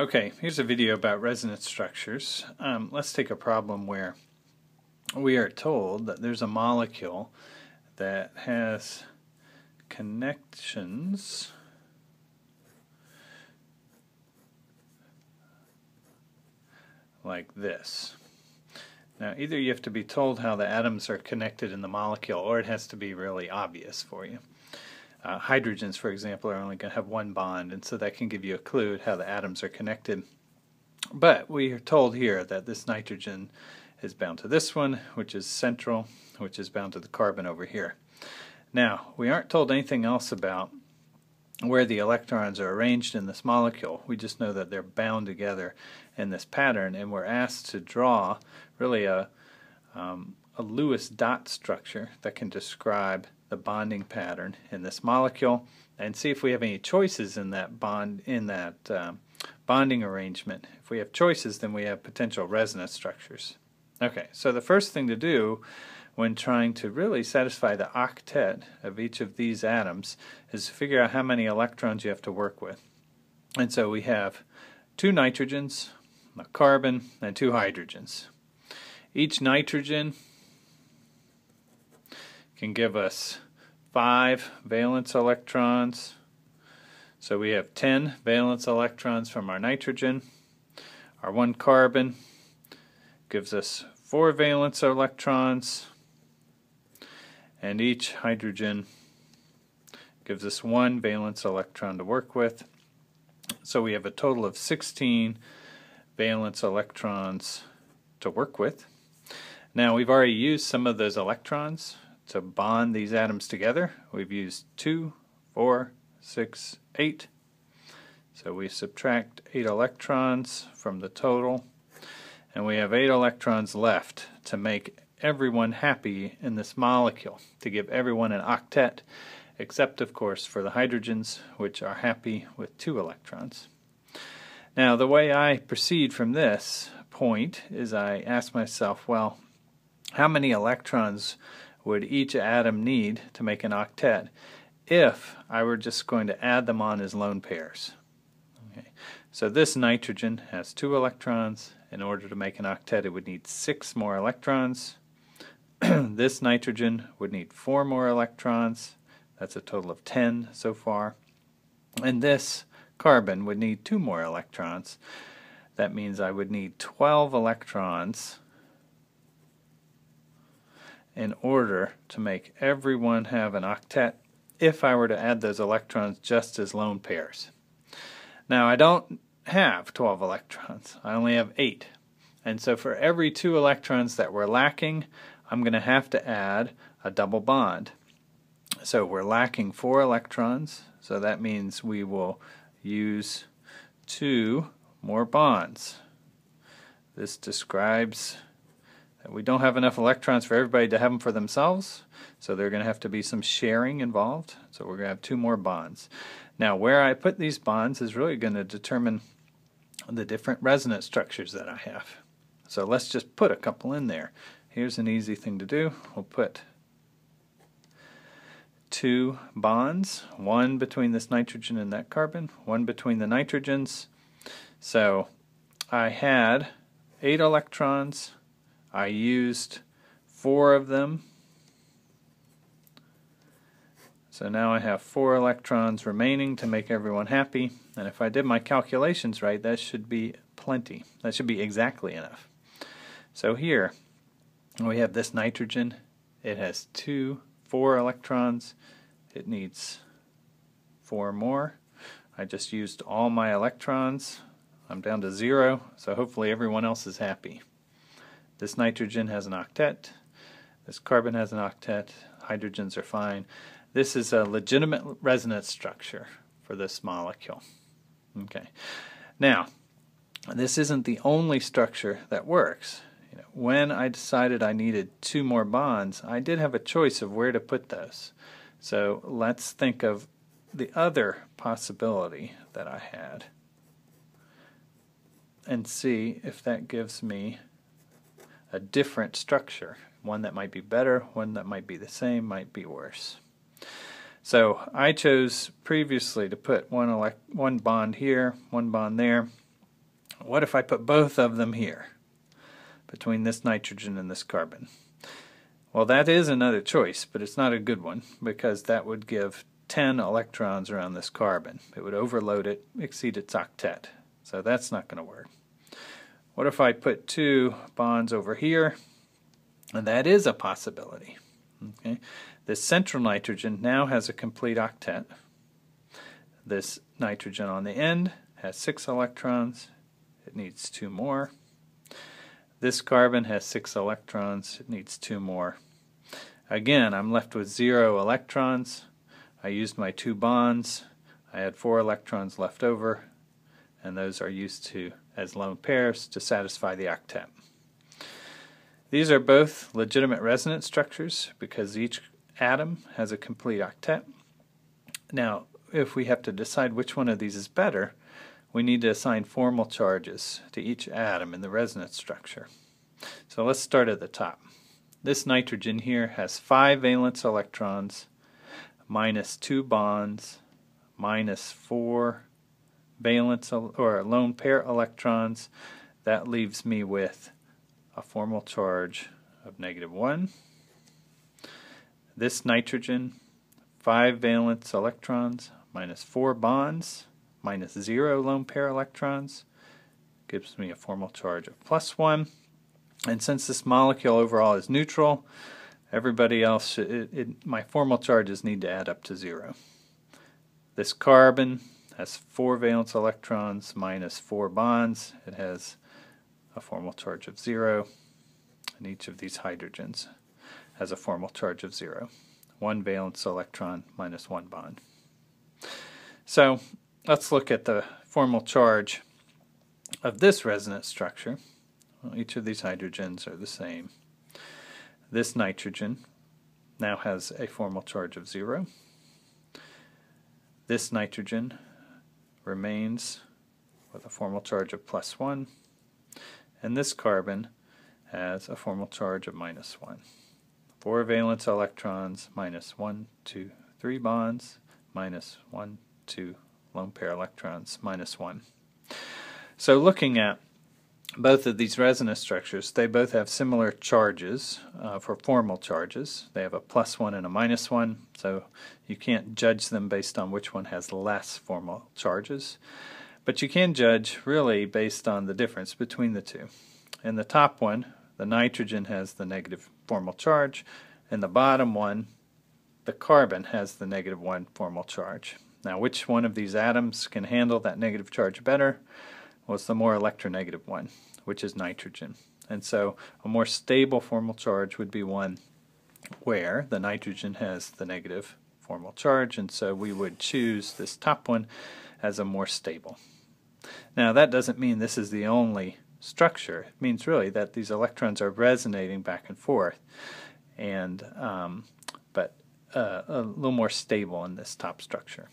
Okay, here's a video about resonance structures. Um, let's take a problem where we are told that there's a molecule that has connections like this. Now, either you have to be told how the atoms are connected in the molecule, or it has to be really obvious for you. Uh, hydrogens, for example, are only going to have one bond, and so that can give you a clue at how the atoms are connected. But we are told here that this nitrogen is bound to this one, which is central, which is bound to the carbon over here. Now, we aren't told anything else about where the electrons are arranged in this molecule. We just know that they're bound together in this pattern, and we're asked to draw really a, um, a Lewis dot structure that can describe the bonding pattern in this molecule and see if we have any choices in that bond in that um, bonding arrangement. If we have choices, then we have potential resonance structures. Okay, so the first thing to do when trying to really satisfy the octet of each of these atoms is to figure out how many electrons you have to work with. And so we have two nitrogens, a carbon, and two hydrogens. Each nitrogen can give us five valence electrons. So we have 10 valence electrons from our nitrogen. Our one carbon gives us four valence electrons. And each hydrogen gives us one valence electron to work with. So we have a total of 16 valence electrons to work with. Now we've already used some of those electrons to bond these atoms together. We've used 2, 4, 6, 8. So we subtract 8 electrons from the total, and we have 8 electrons left to make everyone happy in this molecule, to give everyone an octet, except of course for the hydrogens, which are happy with 2 electrons. Now the way I proceed from this point is I ask myself, well, how many electrons would each atom need to make an octet if I were just going to add them on as lone pairs. Okay. So this nitrogen has two electrons. In order to make an octet it would need six more electrons. this nitrogen would need four more electrons. That's a total of 10 so far. And this carbon would need two more electrons. That means I would need 12 electrons in order to make everyone have an octet if I were to add those electrons just as lone pairs. Now I don't have 12 electrons, I only have 8. And so for every two electrons that we're lacking, I'm going to have to add a double bond. So we're lacking 4 electrons, so that means we will use two more bonds. This describes we don't have enough electrons for everybody to have them for themselves, so there's going to have to be some sharing involved. So we're going to have two more bonds. Now, where I put these bonds is really going to determine the different resonance structures that I have. So let's just put a couple in there. Here's an easy thing to do. We'll put two bonds, one between this nitrogen and that carbon, one between the nitrogens. So I had eight electrons I used four of them. So now I have four electrons remaining to make everyone happy. And if I did my calculations right, that should be plenty. That should be exactly enough. So here we have this nitrogen. It has two, four electrons. It needs four more. I just used all my electrons. I'm down to zero, so hopefully everyone else is happy. This nitrogen has an octet. This carbon has an octet. Hydrogens are fine. This is a legitimate resonance structure for this molecule. Okay. Now, this isn't the only structure that works. You know, when I decided I needed two more bonds, I did have a choice of where to put those. So let's think of the other possibility that I had and see if that gives me a different structure. One that might be better, one that might be the same, might be worse. So I chose previously to put one, elect one bond here, one bond there. What if I put both of them here, between this nitrogen and this carbon? Well, that is another choice, but it's not a good one because that would give 10 electrons around this carbon. It would overload it, exceed its octet. So that's not going to work. What if I put two bonds over here? And that is a possibility. Okay, This central nitrogen now has a complete octet. This nitrogen on the end has six electrons. It needs two more. This carbon has six electrons. It needs two more. Again, I'm left with zero electrons. I used my two bonds. I had four electrons left over, and those are used to as lone pairs to satisfy the octet. These are both legitimate resonance structures because each atom has a complete octet. Now, if we have to decide which one of these is better, we need to assign formal charges to each atom in the resonance structure. So let's start at the top. This nitrogen here has five valence electrons, minus two bonds, minus four valence or lone pair electrons. That leaves me with a formal charge of negative 1. This nitrogen, 5 valence electrons, minus 4 bonds, minus 0 lone pair electrons, gives me a formal charge of plus 1. And since this molecule overall is neutral, everybody else, it, it, my formal charges need to add up to 0. This carbon has 4 valence electrons minus 4 bonds. It has a formal charge of 0, and each of these hydrogens has a formal charge of 0. One valence electron minus one bond. So let's look at the formal charge of this resonance structure. Well, each of these hydrogens are the same. This nitrogen now has a formal charge of 0. This nitrogen remains with a formal charge of plus 1 and this carbon has a formal charge of minus 1. Four valence electrons, minus 1, 2, 3 bonds, minus 1, 2 lone pair electrons, minus 1. So looking at both of these resonance structures, they both have similar charges uh, for formal charges. They have a plus 1 and a minus 1, so you can't judge them based on which one has less formal charges. But you can judge really based on the difference between the two. In the top one, the nitrogen has the negative formal charge. In the bottom one, the carbon has the negative 1 formal charge. Now which one of these atoms can handle that negative charge better? Well, it's the more electronegative one, which is nitrogen. And so a more stable formal charge would be one where the nitrogen has the negative formal charge, and so we would choose this top one as a more stable. Now that doesn't mean this is the only structure. It means really that these electrons are resonating back and forth, and um, but uh, a little more stable in this top structure.